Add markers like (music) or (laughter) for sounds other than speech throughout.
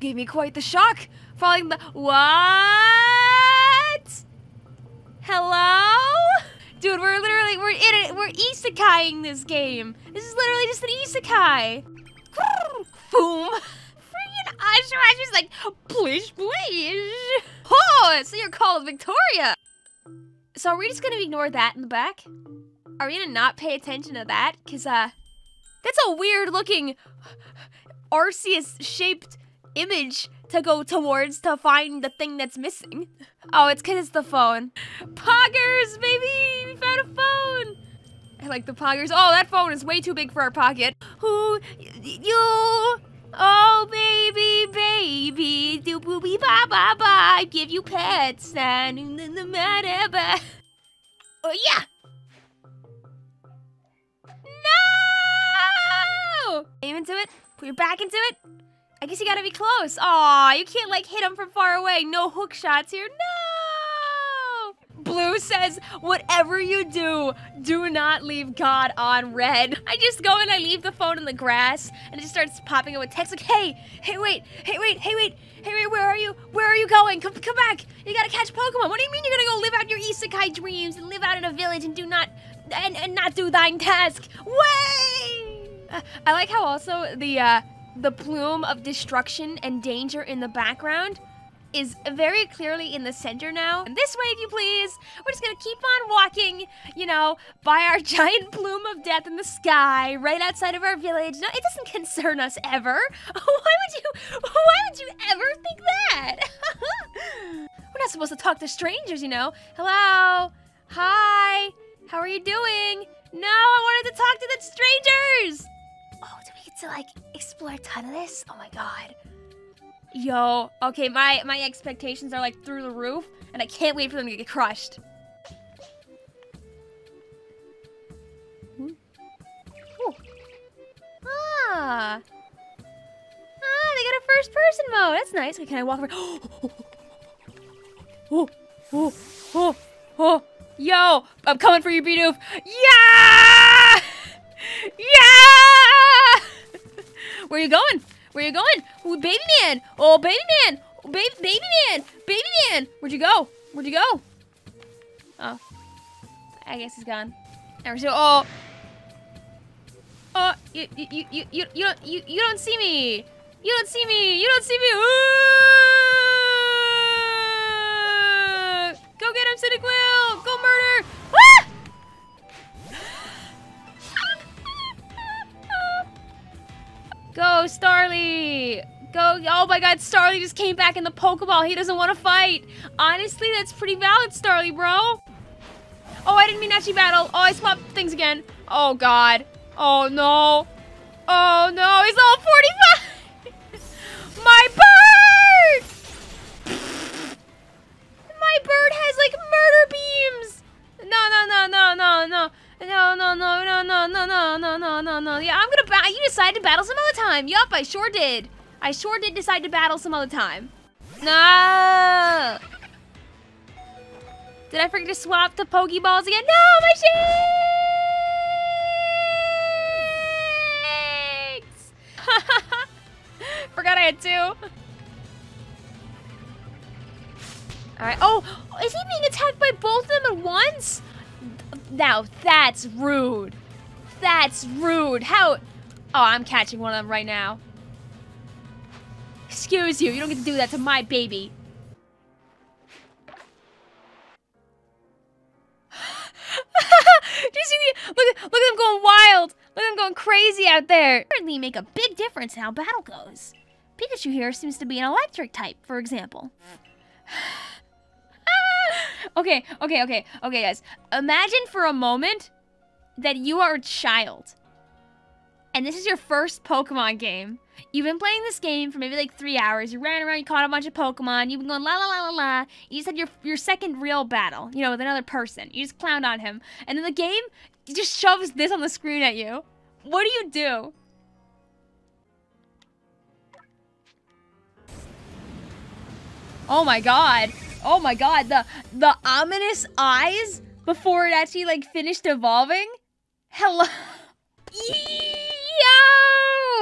gave me quite the shock. Falling the what? Hello? Dude, we're literally we're in it. We're isekaiing this game. This is literally just an isekai. Boom. Freaking Ashura just like, please, please. Oh, so you're called Victoria. So are we just gonna ignore that in the back? Are we gonna not pay attention to that? Cause uh, that's a weird looking Arceus shaped image to go towards to find the thing that's missing. Oh, it's cause it's the phone. Poggers, baby! We found a phone! I like the poggers. Oh, that phone is way too big for our pocket. Who, you, oh baby, baby, do booby ba ba ba, give you pets and the matter Oh yeah! No! Aim into it. Put your back into it. I guess you gotta be close. Aw, you can't like hit him from far away. No hook shots here. No! Blue says, whatever you do, do not leave God on red. (laughs) I just go and I leave the phone in the grass and it just starts popping up with text like, hey, hey, wait, hey, wait, hey, wait, hey, wait, where are you? Where are you going? Come, come back. You gotta catch Pokemon. What do you mean you're gonna go live out your isekai dreams and live out in a village and do not, and, and not do thine task? Way! I like how also the, uh, the plume of destruction and danger in the background is very clearly in the center now. And this way, if you please, we're just gonna keep on walking, you know, by our (laughs) giant plume of death in the sky, right outside of our village. No, it doesn't concern us ever. (laughs) Why would you, why would you ever think that? (laughs) we're not supposed to talk to strangers, you know. Hello, hi, how are you doing? No, I wanted to talk to the strangers. Oh, do we get to like explore a ton of this? Oh my god. Yo, okay, my my expectations are like through the roof, and I can't wait for them to get crushed. Ooh. Ah. Ah, they got a first person mode. That's nice. Okay, can I walk over? (gasps) Oh, oh, oh, oh. Yo, I'm coming for you, Bidoof. Yeah! (laughs) Yeah! Where you going? Where you going? Ooh, baby man! Oh, baby man! Oh, baby, baby man! Baby man! Where'd you go? Where'd you go? Oh. I guess he's gone. Never see. Oh. Oh, you, you, you, you, you, don't, you, you don't see me. You don't see me. You don't see me. Ooh! Go get him, Cyndaquil! Go murder! Starly! Go, oh my god, Starly just came back in the Pokeball. He doesn't want to fight. Honestly, that's pretty valid, Starly, bro. Oh, I didn't mean actually battle. Oh, I swapped things again. Oh god. Oh no. Oh no, he's all 45! (laughs) my bird! my bird has like murder beams! No, no, no, no, no, no. No, no, no, no, no, no, no, no, no, no, no. Yeah, I'm gonna battle. You decided to battle some other time. Yup, I sure did. I sure did decide to battle some other time. No! Did I forget to swap the Pokeballs again? No, my cheeks! (laughs) Forgot I had two. Alright. Oh, is he being attacked by both Now, that's rude. That's rude. How... Oh, I'm catching one of them right now. Excuse you, you don't get to do that to my baby. (laughs) do you see. Look, look at them going wild. Look at them going crazy out there. Certainly make a big difference in how battle goes. Pikachu here seems to be an electric type, for example. (sighs) (sighs) okay, okay, okay, okay, guys. Imagine for a moment that you are a child. And this is your first Pokemon game. You've been playing this game for maybe like three hours. You ran around, you caught a bunch of Pokemon. You've been going la la la la la. You just had your your second real battle, you know, with another person. You just clowned on him, and then the game just shoves this on the screen at you. What do you do? Oh my god. Oh my god, the the ominous eyes before it actually like finished evolving. Hello.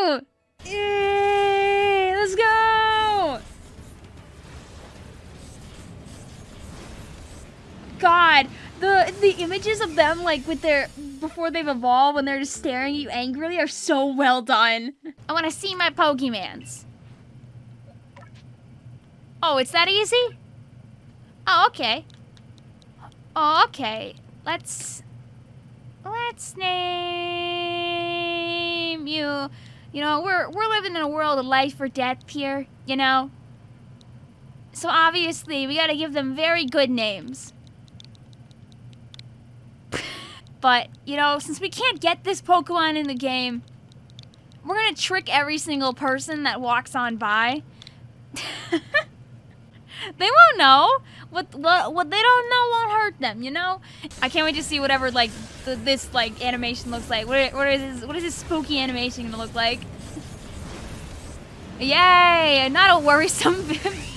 Yo! Yay! Let's go! God, the the images of them like with their before they've evolved when they're just staring at you angrily are so well done. I want to see my Pokemons. Oh, it's that easy? Oh, okay. Oh, okay. Let's let's name you. You know, we're we're living in a world of life or death here, you know? So obviously, we got to give them very good names. but, you know, since we can't get this Pokemon in the game, we're to trick every single person that walks on by. (laughs) they won't know. What, what what they don't know won't hurt them, you know? I can't wait to see whatever like th this like animation looks like. What what is this, what is this spooky animation gonna look like? Yay! Not a worrisome (laughs)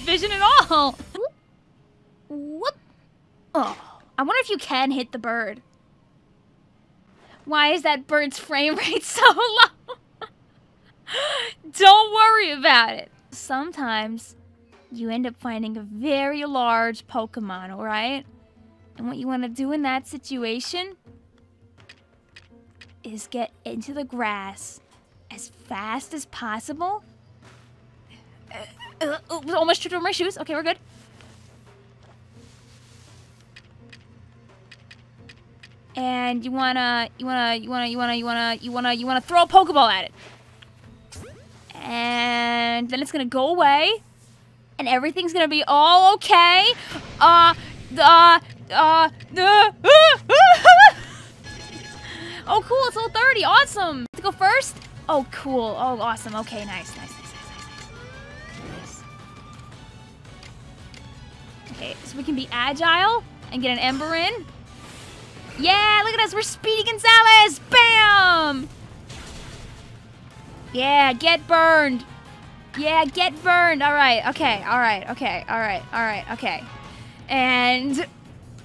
vision at all. Whoop. Oh, I wonder if you can hit the bird. Why is that bird's frame (laughs) rate so low? (laughs) Don't worry about it. Sometimes you end up finding a very large Pokemon, alright? And what you want to do in that situation is get into the grass as fast as possible. Uh, uh, almost tripped over my shoes. Okay, we're good. And you wanna, you wanna, you wanna, you wanna, you wanna, you wanna, you wanna throw a Pokeball at it. And then it's gonna go away and everything's gonna be all okay. Uh, uh, uh, uh, (laughs) Oh, cool, it's all 30, awesome. To go first? Oh, cool, oh, awesome, okay, nice, nice, nice, nice, nice, nice. Okay, so we can be agile and get an Ember in. Yeah, look at us, we're Speedy Gonzales, bam! Yeah, get burned. Yeah, get burned. All right. Okay. All right. Okay. All right. All right. Okay. And.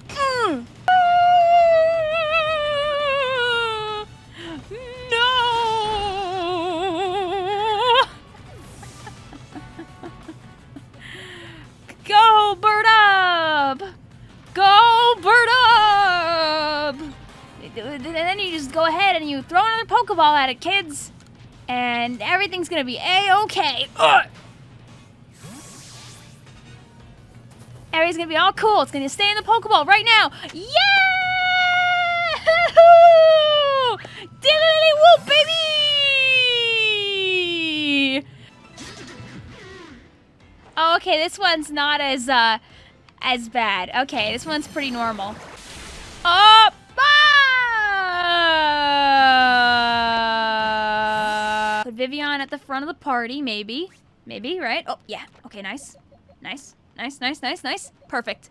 Mm. No. Go bird up. Go bird up. And then you just go ahead and you throw another Pokeball at it, kids and everything's gonna be a-okay. Everything's gonna be all cool. It's gonna stay in the Pokeball right now. Yeah! Whoop, baby! Oh, okay, this one's not as, uh, as bad. Okay, this one's pretty normal. Vivillon at the front of the party, maybe. Maybe, right? Oh, yeah. Okay, nice. Nice. Nice, nice, nice, nice. Perfect.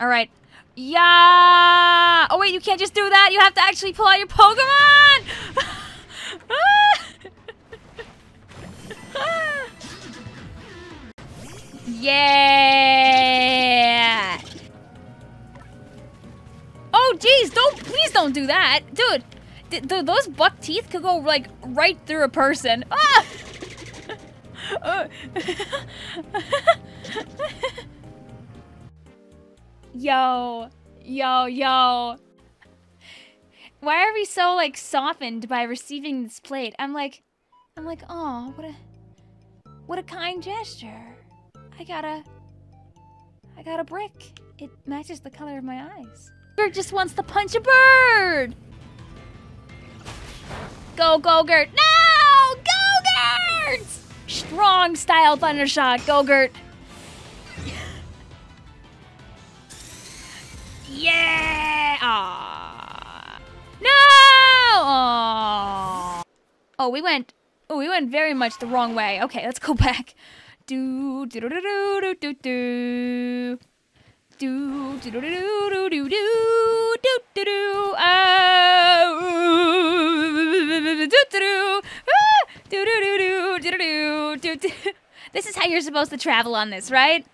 All right. Yeah! Oh, wait, you can't just do that. You have to actually pull out your Pokemon! (laughs) yeah! Oh, jeez, don't, please don't do that. Dude, Th th those buck teeth could go like right through a person. Ah! (laughs) (laughs) yo, yo, yo. Why are we so like softened by receiving this plate? I'm like, I'm like, oh, what a, what a kind gesture. I got a, I got a brick. It matches the color of my eyes. Bird just wants to punch a bird. Go, Gogurt. No! Gogurt! Strong style thunder shot, Gogurt. yeah! Aww. No! Aww. Oh, we went. Oh, we went very much the wrong way. Okay, let's go back. Do do do do do do do. Do do do do do do do do do do. (laughs) This is how you're supposed to travel on this, right?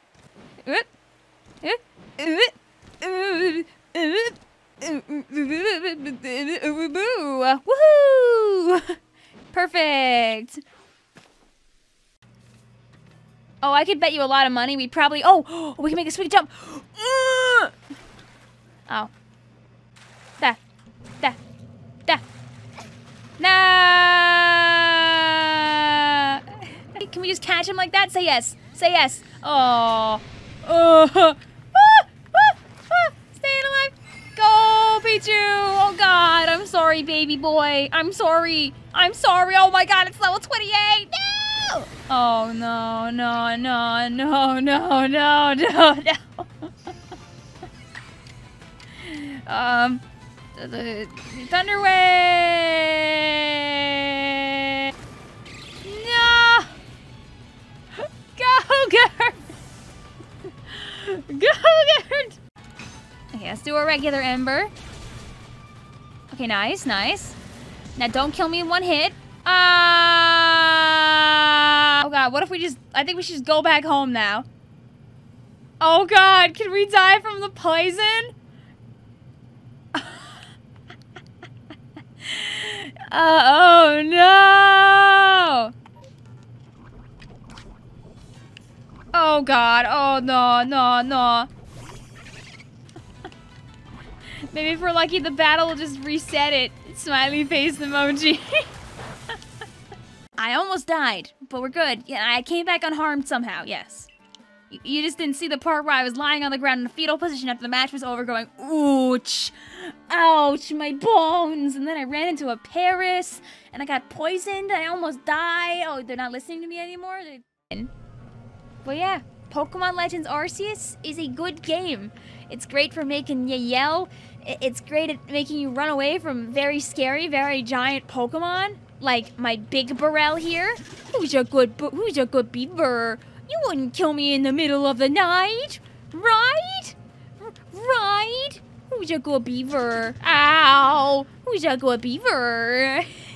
Woohoo! Perfect. Oh, I could bet you a lot of money. We'd probably. Oh, (gasps) we can make a sweet jump. (gasps) Oh. Da. Da. Da. Nah. Can we catch him like that? Say yes. Say yes. Oh. Oh. Ah, ah, ah. Staying alive. Go, Pichu. Oh, God. I'm sorry, baby boy. I'm sorry. I'm sorry. Oh, my God. It's level 28. No. Oh, no, no, no, no, no, no, no, no. (laughs) um, Thunderwave. Do a regular Ember. Okay, nice, nice. Now don't kill me in one hit. Ah! oh god, what if we just... I think we should just go back home now. Oh god, can we die from the poison? (laughs) uh, oh no! Oh god, oh no, no, no. Maybe if we're lucky, the battle will just reset it. Smiley face emoji. (laughs) I almost died, but we're good. Yeah, I came back unharmed somehow, yes. You, just didn't see the part where I was lying on the ground in a fetal position after the match was over going, ouch, ouch, my bones. And then I ran into a Paras, and I got poisoned, I almost died. Oh, they're not listening to me anymore? They're... But yeah, Pokemon Legends Arceus is a good game. It's great for making you yell. It's great at making you run away from very scary, very giant Pokemon. Like my Bibarel here. Who's a good, who's a good beaver? You wouldn't kill me in the middle of the night, right? Right? Who's a good beaver? Ow! Who's a good beaver? (laughs)